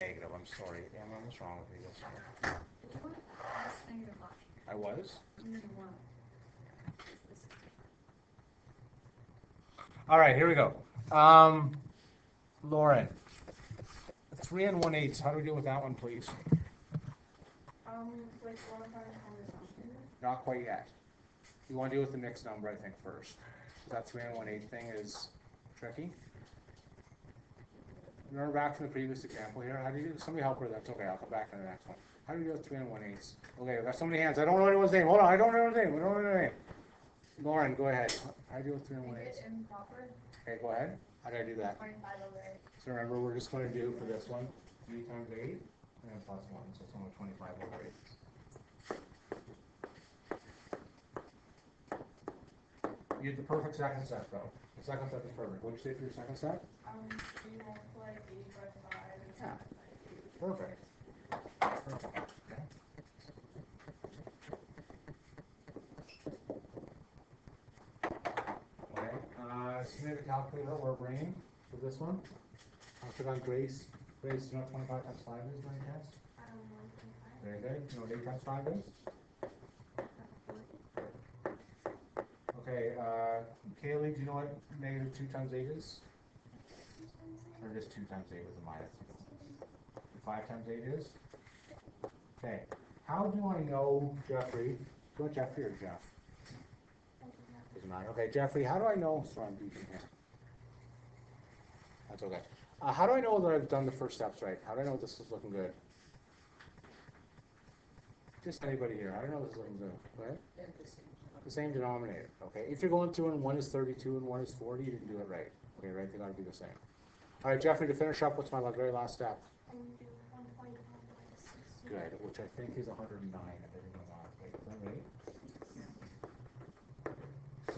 negative, I'm sorry. Emma, what's wrong with me this? You were less negative last I was? year. You weren't. All right, here we go. Um, Lauren, three and one eighths, how do we deal with that one, please? Um, like, one of our. Not quite yet. You wanna deal with the mixed number, I think, first. That three and one eighth thing is tricky. Remember back from the previous example here, how do you do, somebody help her, that's okay, I'll come back to the next one. How do you do with three and one eighths? Okay, we got so many hands, I don't know anyone's name, hold on, I don't know anyone's name, I don't know their name. Lauren, go ahead, how do you do with three and one eighths? improper, Okay, go ahead, how do I do that? twenty-five over eight. So remember, we're just gonna do for this one, three times eight, and then plus one, so it's only twenty-five over eight. You did the perfect second step, though. The second set is perfect. What'd you say for your second step? Um, we multiply eight by five and Yeah. seven by eight. Perfect. Perfect, okay. Okay, uh, submit a calculator or brain for this one. I'll put on Grace. Grace, you know what twenty-five times five is by any chance? Um, one point five. Very good. You know what eight times five is? Okay, uh, Kaylee, do you know what negative two times eight is? Or just two times eight with a minus? Five times eight is? Okay, how do I know, Jeffrey, do you want Jeffrey or Jeff? Doesn't matter. Okay, Jeffrey, how do I know, sorry, I'm beeping here. That's okay. Uh, how do I know that I've done the first steps right? How do I know this is looking good? Just anybody here, I don't know this is looking good? Go ahead. The same denominator, okay? If you're going through and one is thirty-two and one is forty, you didn't do it right. Okay, right, they gotta be the same. All right, Jeffrey, to finish up, what's my very last step? Good, which I think is hundred and nine, if everyone's on, wait, is that right?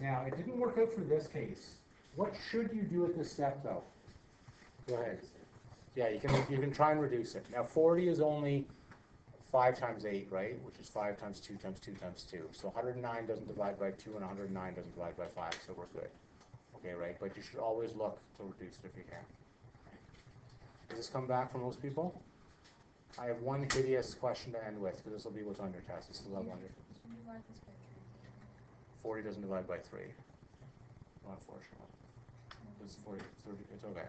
Now, it didn't work out for this case. What should you do at this step, though? Go ahead. Yeah, you can, you can try and reduce it. Now, forty is only five times eight, right? Which is five times two times two times two. So hundred and nine doesn't divide by two and hundred and nine doesn't divide by five, so we're good. Okay, right? But you should always look to reduce it if you can. Does this come back for most people? I have one hideous question to end with, because this will be what's on your test. This is level under. Divide this. Forty doesn't divide by three. Unfortunately. It's forty, thirty, it's okay.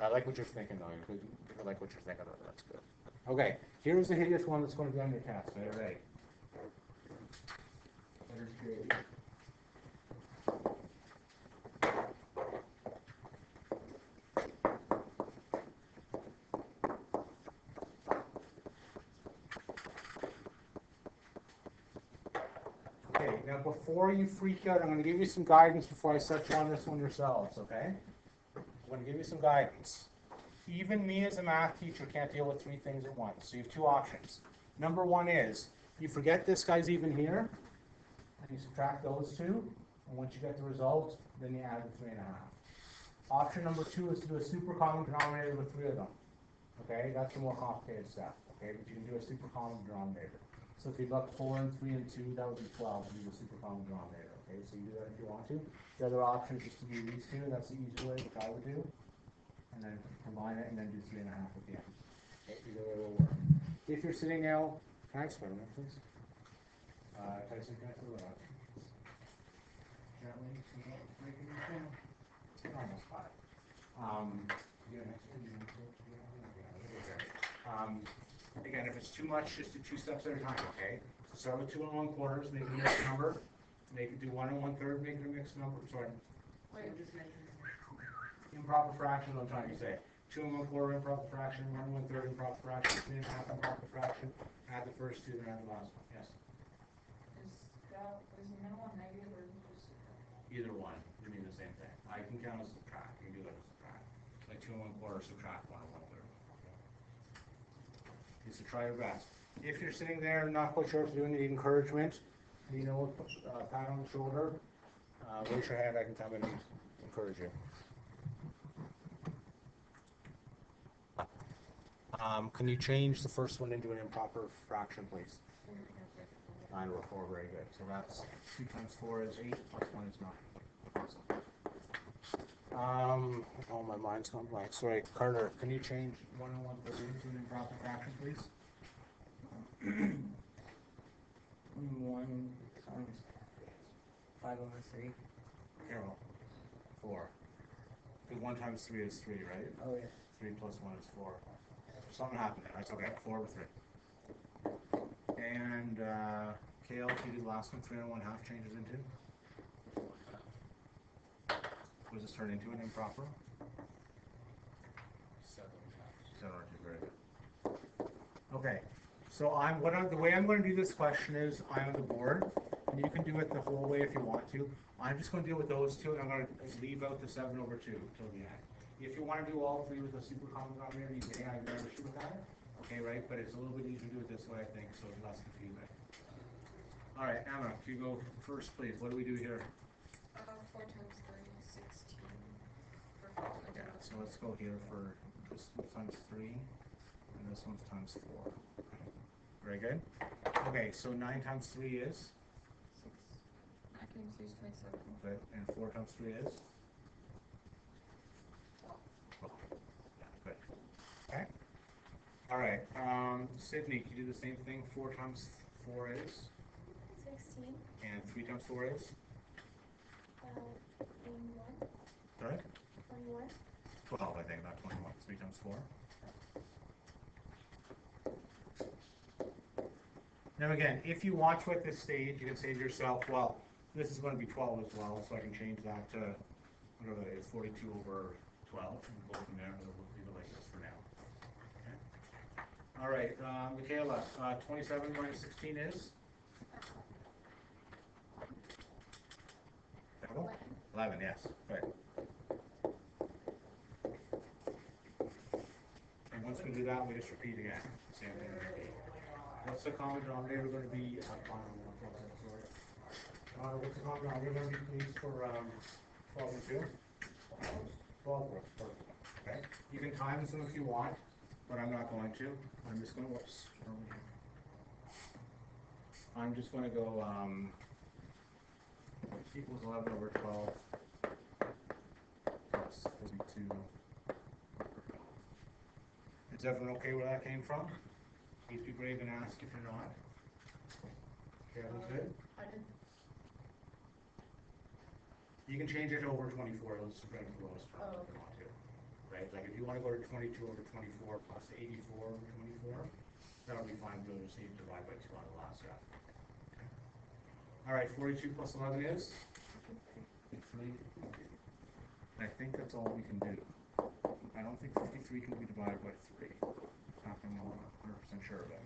I like what you're thinking though. I like what you're thinking though. That's good. Okay, here's the hideous one that's gonna be on your test. Ready? Okay, now before you freak out, I'm gonna give you some guidance before I set you on this one yourselves, okay? I'm gonna give you some guidance. Even me as a math teacher can't deal with three things at once, so you have two options. Number one is, you forget this guy's even here, and you subtract those two, and once you get the result, then you add the three and a half. Option number two is to do a super common denominator with three of them. Okay, that's the more complicated step, okay, but you can do a super common denominator. So if you've got four and three and two, that would be twelve, you do a super common denominator, okay, so you do that if you want to. The other option is just to do these two, and that's the easy way, which I would do. And then combine it and then do three and a half at the end. Either way will work. If you're sitting now, can I swear a minute, please? Uh, Tyson, can I throw it out? Gently, so not breaking your thing. Almost got it. Um, you got an extra, you want to- you yeah. Um, again, if it's too much, just do two steps at a time, okay? So start with two and one quarters, make it a mixed number, make it do one and one third, make it a mixed number, sorry. Wait, I'm just making. Improper fraction, I'm trying to say. Two and one quarter improper fraction, one and one third improper fraction, three and a half improper fraction, add the first two, then add the last one, yes. Is that, is the middle one negative or is it just? Either one, you mean the same thing. I can count as subtract, you can do that as a subtract. Like two and one quarter, subtract one and one third. Just to try your best. If you're sitting there not quite sure what to do and need encouragement, you know, uh, pat on the shoulder, uh, raise your hand, I can come and encourage you. Um, can you change the first one into an improper fraction, please? Nine over four, very good. So that's two times four is eight, plus one is nine. Um, oh, my mind's gone blank. Sorry, Carter, can you change one oh one thirty to an improper fraction, please? One times five over three. Carol, four. Because one times three is three, right? Oh yeah. Three plus one is four. Something happened there. That's okay. Four over three. And uh, the last one, three and one half changes into? What does this turn into an improper? Seven. Seven or two, very good. Okay, so I'm, what I'm, the way I'm gonna do this question is, I'm on the board, and you can do it the whole way if you want to. I'm just gonna deal with those two, and I'm gonna leave out the seven over two till the end. If you wanna do all three with a super common denominator, you may, I've never shoot with that. Okay, right, but it's a little bit easier to do it this way, I think, so it's less confusing. All right, Emma, if you go first, please, what do we do here? Uh, four times three, sixteen. For four Yeah, so let's go here for this one times three, and this one's times four. Very good. Okay, so nine times three is, Six. I can use twenty-seven. good, and four times three is? Twelve. Yeah, good. Okay. All right, um, Sydney, can you do the same thing? Four times four is, Sixteen, and three times four is? uh, twenty-one, Sorry? twenty-one, Twelve, I think, not twenty-one, three times four. Now again, if you want to at this stage, you can say to yourself, well, this is gonna be twelve as well, so I can change that to, whatever that is, forty-two over twelve, and go from there, and we'll leave it like this for now. Okay. All right, uh, Michaela, uh, twenty-seven minus sixteen is? eleven. Eleven, yes, right. And once we do that, we just repeat again, same thing. What's the common denominator gonna be, uh. Uh, what's the common denominator gonna be, please, for, um, and two? Twelve works, perfect, okay? You can times them if you want, but I'm not going to, I'm just gonna, whoops. I'm just gonna go, um, equals eleven over twelve. Plus forty-two. Is everyone okay where that came from? Please be brave and ask if you're not. Okay, everyone's good? You can change it over twenty-four, let's just bring the lowest one if you want to. Right, like if you wanna go to twenty-two over twenty-four plus eighty-four over twenty-four, that'll be fine, we'll just need to divide by two on the last step. All right, forty-two plus eleven is? Three. I think that's all we can do. I don't think fifty-three can be divided by three. Not that I'm hundred percent sure of it.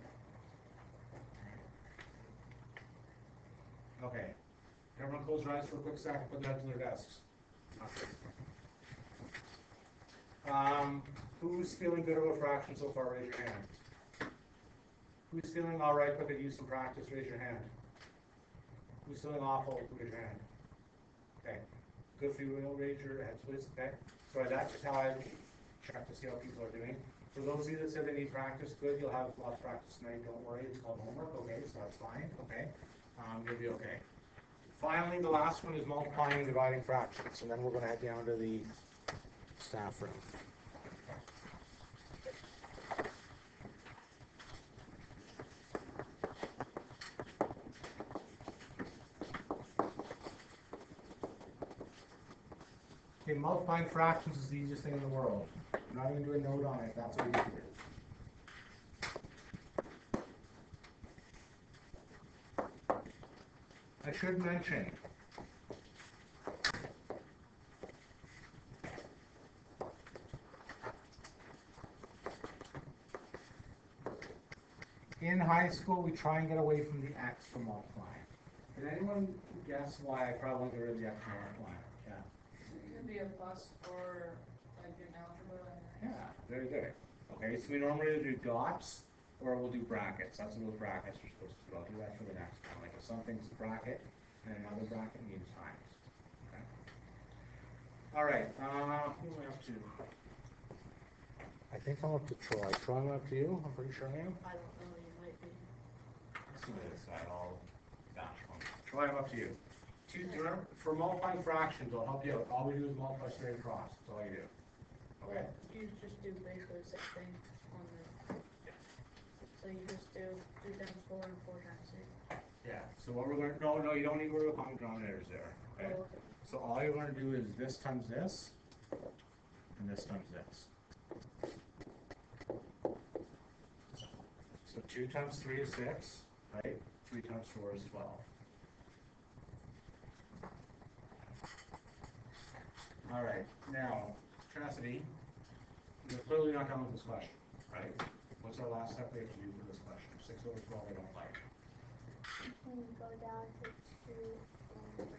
Okay, everyone close their eyes for a quick second, put that to their desks. Um, who's feeling good about fractions so far, raise your hand. Who's feeling all right but could use some practice, raise your hand. Who's feeling awful, raise your hand. Okay, good for you, will raise your hands, please, okay? So that's just how I check to see how people are doing. For those of you that said they need practice, good, you'll have lots of practice tonight, don't worry, it's called homework, okay, so that's fine, okay? Um, you'll be okay. Finally, the last one is multiplying and dividing fractions, and then we're gonna head down to the staff room. Okay, multiplying fractions is the easiest thing in the world. I'm not even doing a note on it, that's what you do. I should mention. In high school, we try and get away from the x for multiplying. Can anyone guess why I probably get rid of the x for multiplying? Yeah. it could be a plus or like in algebra. Yeah, very good. Okay, so we normally do dots or we'll do brackets. That's what those brackets are supposed to do. I'll do that for the next one. Like if something's a bracket and another bracket means times. Okay. All right, uh, who am I up to? I think I'm up to Troy. Troy, I'm up to you? I'm pretty sure I am. I don't know, you might be. Let's see I'll dash one. Troy, I'm up to you. two, remember, for multiplying fractions, I'll help you out, all we do is multiply straight across, that's all you do. Okay? You just do basically the same thing on the, so you just do three times four and four times three. Yeah, so what we're gonna, no, no, you don't need to worry about common denominators there, okay? Oh, So all you're gonna do is this times this, and this times this. So two times three is six, right? Three times four is twelve. All right, now, Chastity, you're clearly not done with this question, right? What's our last step we have to do for this question? Six over twelve I don't like. You Can go down to two over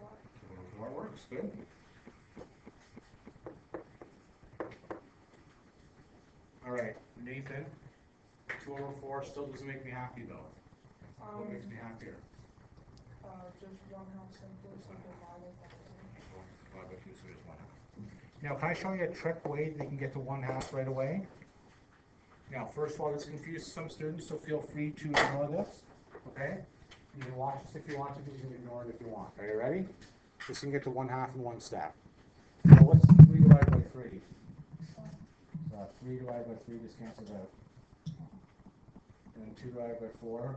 what? Two over four works, good. All right, Nathan, two over four still doesn't make me happy though. What Um, makes me happier? uh, just one half simple, simple model. Well, I'll go through, so there's one half. Now, can I show you a trick way that you can get to one half right away? Now, first of all, this confuses some students, so feel free to ignore this, okay? You can watch this if you want to, you can ignore it if you want. Are you ready? This can get to one half in one step. Now, what's three divided by three? Uh, three divided by three just cancels out. And then two divided by four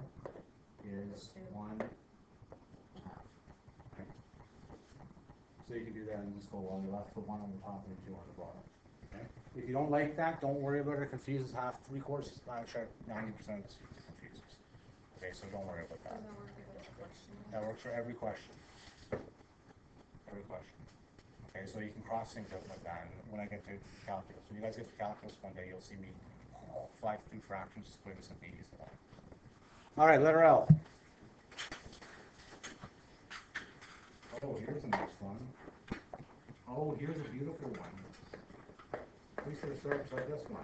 is one half. So you can do that and just go on the left, put one on the top and two on the bottom. Okay? If you don't like that, don't worry about it, it confuses half, three quarters, I'm sure ninety percent of the students confuses. Okay, so don't worry about that. Doesn't work question. That works for every question. Every question. Okay, so you can cross things out like that, and when I get to calculus, when you guys get to calculus one day, you'll see me fly through fractions, squares and b's. All right, letter L. Oh, here's a nice one. Oh, here's a beautiful one. We should have started like this one.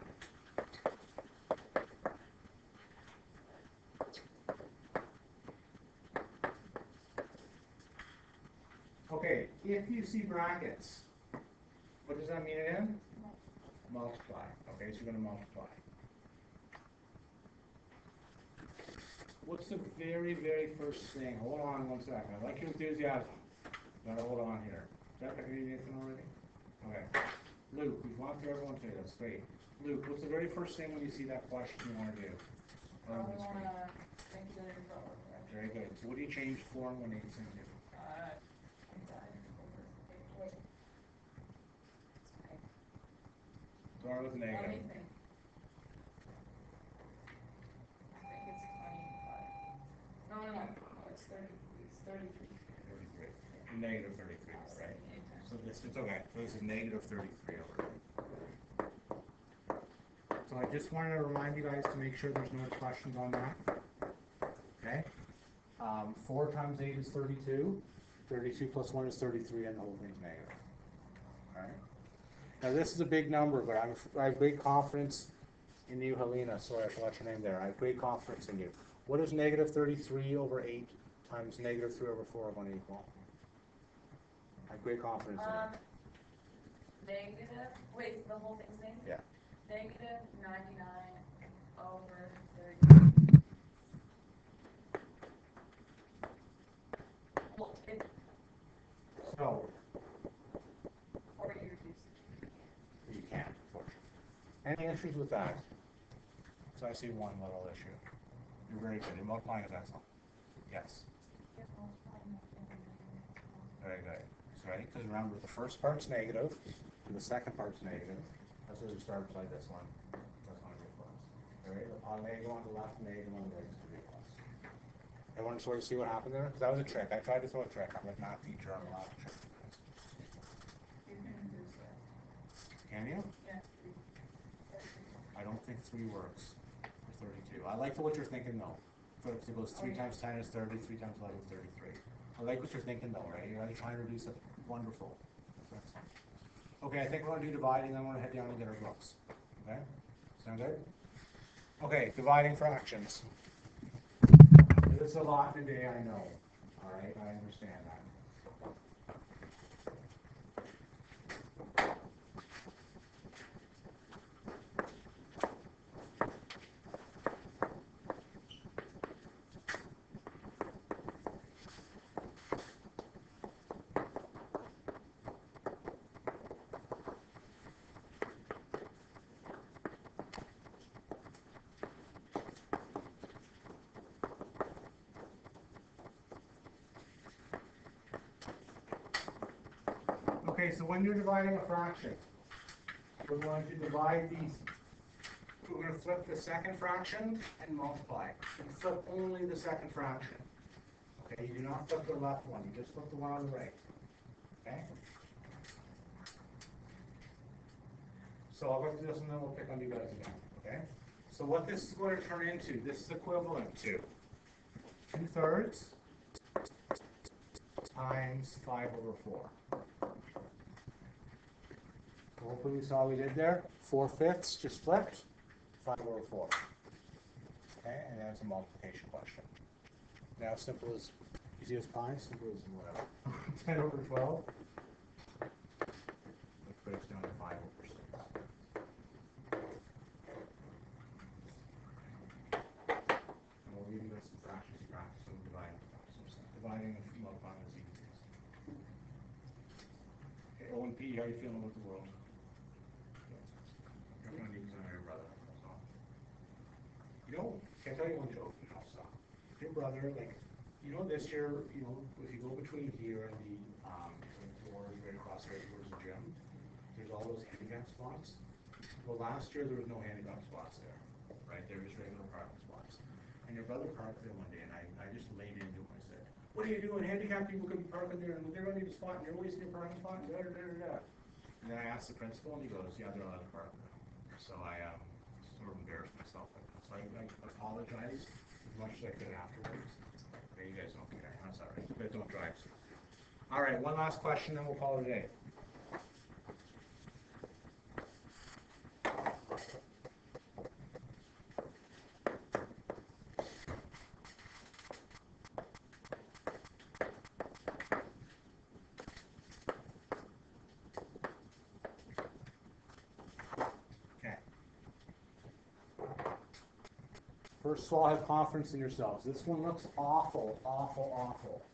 Okay, if you see brackets, what does that mean again? Multiply, okay, so you're gonna multiply. What's the very, very first thing? Hold on one second, I like your enthusiasm. Gotta hold on here. Is that you, Nathan, already? Okay. Luke, we've gone through everyone today, that's great. Luke, what's the very first thing when you see that question you wanna do? I On wanna think that it's all right. Very good. So what do you change four and one eight into? Uh, over Start with negative. think. I think it's twenty-five. No, no, it's thirty, it's thirty-three. Thirty-three. Negative thirty-three, right? So this, it's okay, so this is negative thirty-three over. So I just wanted to remind you guys to make sure there's no questions on that. Okay? Um, four times eight is thirty-two. Thirty-two plus one is thirty-three and the whole thing's negative. Alright? Now, this is a big number, but I'm, I have great confidence in you, Helena, sorry, I forgot your name there, I have great confidence in you. What is negative thirty-three over eight times negative three over four going to equal? I have great confidence in you. Um, negative, wait, the whole thing's name? Yeah. Negative ninety-nine over thirty. So, or you reduce. you can't, unfortunately. Any issues with that? So I see one little issue. You're very good, you're multiplying is excellent. Yes, very good. So ready, because remember, the first part's negative, and the second part's negative. That's where we start like this one. That's one of your plus. All right, the on negative on the left, negative on the right is to be a plus. Everyone sort of see what happened there? 'Cause that was a trick, I tried to throw a trick, I'm a math teacher, I'm allowed to trick. You can do that. Can you? Yeah. I don't think three works I like what you're thinking though. For it goes three times ten is thirty, three times eleven is thirty-three. I like what you're thinking though, right? You're like trying to reduce it. Wonderful. Okay, I think we're gonna do dividing, then we're gonna head down and get our books. Okay? Sound good? Okay, dividing fractions. This is a lot today, I know. All right, I understand that. Okay, so when you're dividing a fraction, we're going to divide these, we're gonna flip the second fraction and multiply. And flip only the second fraction. Okay, you do not flip the left one, you just flip the one on the right. Okay? So I'll go through this and then we'll pick on you guys again, okay? So what this is going to turn into, this is equivalent to two thirds times five over four. Hopefully you saw we did there. Four fifths just flipped, five over four. Okay, and that's a multiplication question. Now simple as, easy as pie, simple as whatever. Ten over twelve. Which breaks down to five over six. And we'll leave you guys some fractions to practice with dividing. Some Dividing and multiplying is easy. Okay, O and P, how are you feeling with the world? You're gonna need to know your brother, that's all. You I tell you one joke, you know, so, your brother, like, you know, this year, you know, if you go between here and the, um, doors right across there towards the gym, there's all those handicap spots. Well, last year, there was no handicap spots there, right, there was regular parking spots. And your brother parked there one day, and I, I just laid into him, I said, what are you doing, handicapped people could be parking there, and they're gonna need a spot, and you're wasting your parking spot, and da, da, da, da. And then I asked the principal, and he goes, yeah, they're allowed to park there. So I, um, sort of embarrassed myself, like I, apologized as much as I could afterwards. Okay, you guys don't care, that's all right, you guys don't drive. All right, one last question, then we'll call it a day. Okay. First of all, have confidence in yourselves. This one looks awful, awful, awful.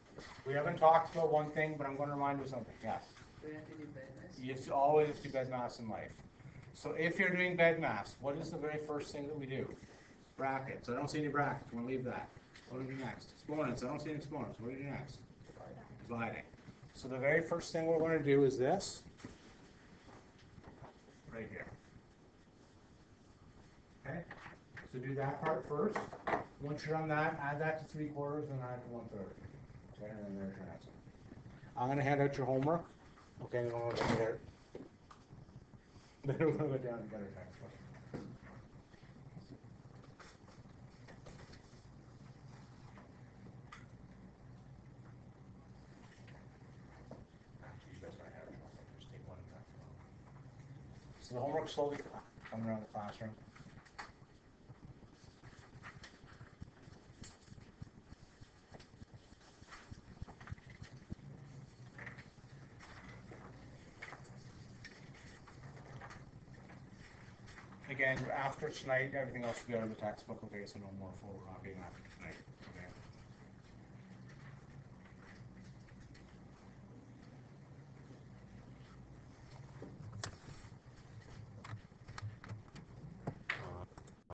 We haven't talked about one thing, but I'm gonna remind you of something, yes. We have to do business. You have to always do BEDMAS in life. So if you're doing BEDMAS, what is the very first thing that we do? Brackets. I don't see any brackets. We'll leave that. What do we do next? Exponents. I don't see any exponents. What do we do next? Dividing. So the very first thing we're gonna do is this. Right here. Okay? So do that part first. Once you're on that, add that to three quarters and add to one third. Okay, and then there's your answer. I'm gonna hand out your homework. Okay, then we'll go there. Then we're gonna go down and get our next. So the homework slowly coming around the classroom. Again, after tonight, everything else will be out of the textbook, okay, so no more photocopying uh, after